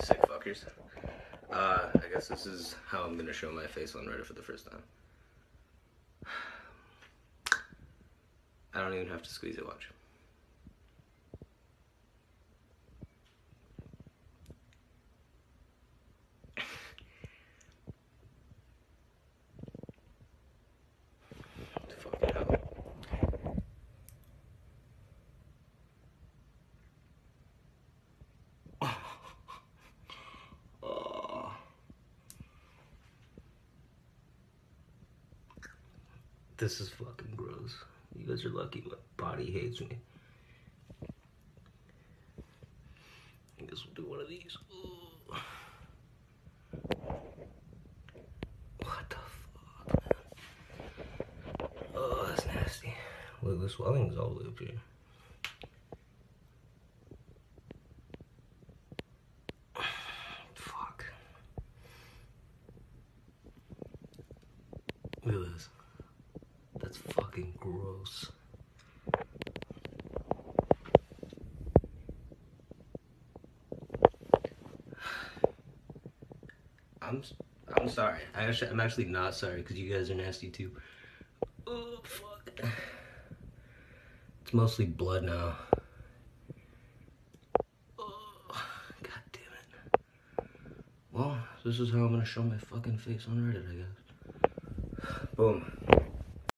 Sick fuckers. Uh, I guess this is how I'm gonna show my face on Reddit for the first time. I don't even have to squeeze it, watch. Fucking hell. This is fucking gross. You guys are lucky my body hates me. I guess we'll do one of these. Ooh. What the fuck? Oh, that's nasty. Look, the swelling's all the way up here. Fuck. Look at this. Fucking gross. I'm I'm sorry. I actually I'm actually not sorry because you guys are nasty too. Oh fuck. It's mostly blood now. Oh, God damn it. Well, this is how I'm gonna show my fucking face on Reddit, I guess. Boom.